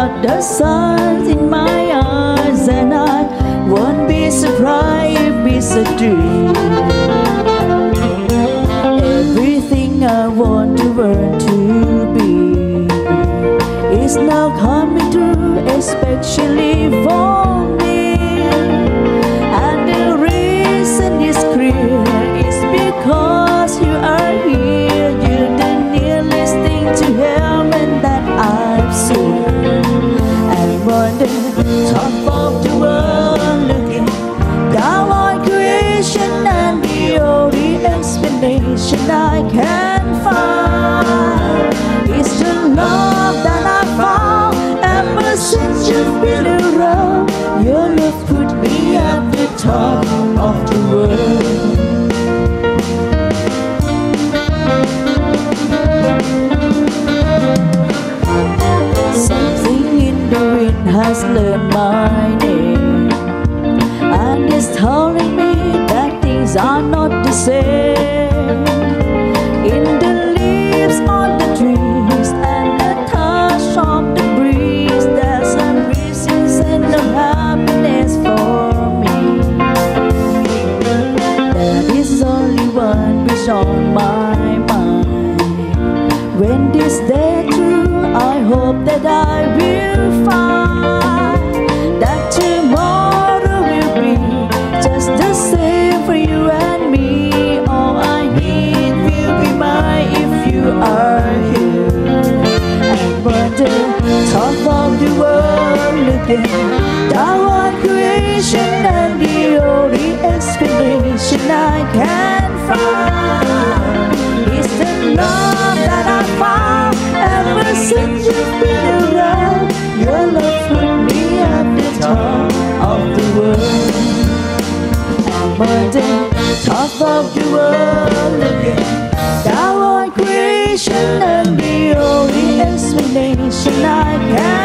got the sun in my eyes and I won't be surprised if it's a dream Everything I want to learn to be is now coming true especially for explanation I can find is the love that I found ever since you've been around. Your love put me at the top of the world. Something in the wind has learned my name And it's telling me that things are not the same When this day through I hope that I will find That tomorrow will be Just the same for you and me. All I need will be mine if you are here. And on the top of the world looking Down on creation And The top of the world looking down on creation And the only explanation I can